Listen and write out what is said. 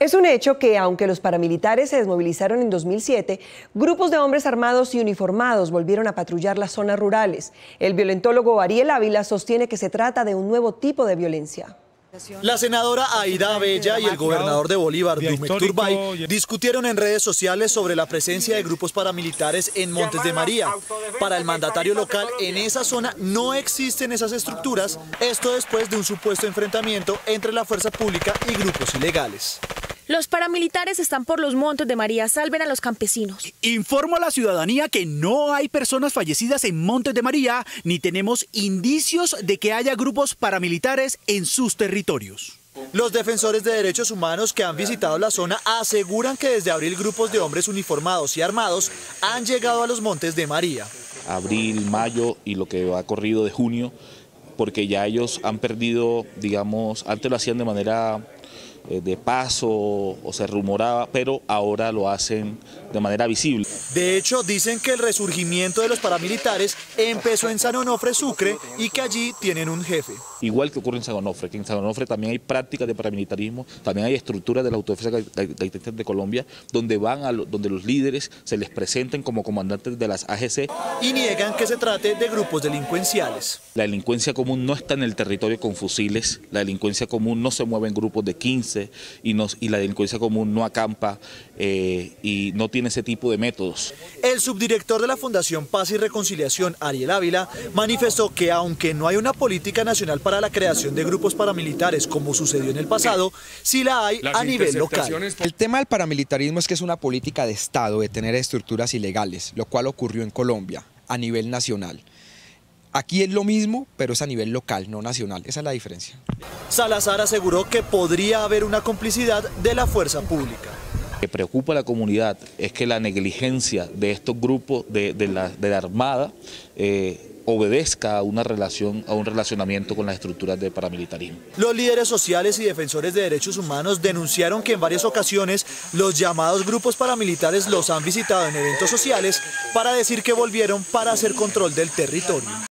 Es un hecho que, aunque los paramilitares se desmovilizaron en 2007, grupos de hombres armados y uniformados volvieron a patrullar las zonas rurales. El violentólogo Ariel Ávila sostiene que se trata de un nuevo tipo de violencia. La senadora Aida Abella y el gobernador de Bolívar, Dumek Turbay, discutieron en redes sociales sobre la presencia de grupos paramilitares en Montes de María. Para el mandatario local, en esa zona no existen esas estructuras, esto después de un supuesto enfrentamiento entre la fuerza pública y grupos ilegales. Los paramilitares están por los montes de María, salven a los campesinos. Informo a la ciudadanía que no hay personas fallecidas en Montes de María, ni tenemos indicios de que haya grupos paramilitares en sus territorios. Los defensores de derechos humanos que han visitado la zona aseguran que desde abril grupos de hombres uniformados y armados han llegado a los Montes de María. Abril, mayo y lo que ha corrido de junio, porque ya ellos han perdido, digamos, antes lo hacían de manera eh, de paso o se rumoraba, pero ahora lo hacen de manera visible. De hecho, dicen que el resurgimiento de los paramilitares empezó en San Onofre, Sucre, y que allí tienen un jefe. Igual que ocurre en San Onofre, que en San Onofre también hay prácticas de paramilitarismo, también hay estructuras de la Autodefensa de Colombia, donde van a donde los líderes se les presenten como comandantes de las AGC. Y niegan que se trate de grupos delincuenciales. La delincuencia común no está en el territorio con fusiles, la delincuencia común no se mueve en grupos de 15, y, y la delincuencia común no acampa eh, y no tiene ese tipo de métodos. El subdirector de la Fundación Paz y Reconciliación, Ariel Ávila, manifestó que aunque no hay una política nacional para la creación de grupos paramilitares como sucedió en el pasado, sí la hay a nivel local. El tema del paramilitarismo es que es una política de Estado de tener estructuras ilegales, lo cual ocurrió en Colombia a nivel nacional. Aquí es lo mismo, pero es a nivel local, no nacional. Esa es la diferencia. Salazar aseguró que podría haber una complicidad de la fuerza pública. Lo que preocupa a la comunidad es que la negligencia de estos grupos de, la, Armada eh, obedezca a una relación, a un relacionamiento con las estructuras de paramilitarismo. Los líderes sociales y defensores de derechos humanos denunciaron que en varias ocasiones los llamados grupos paramilitares los han visitado en eventos sociales para decir que volvieron para hacer control del territorio.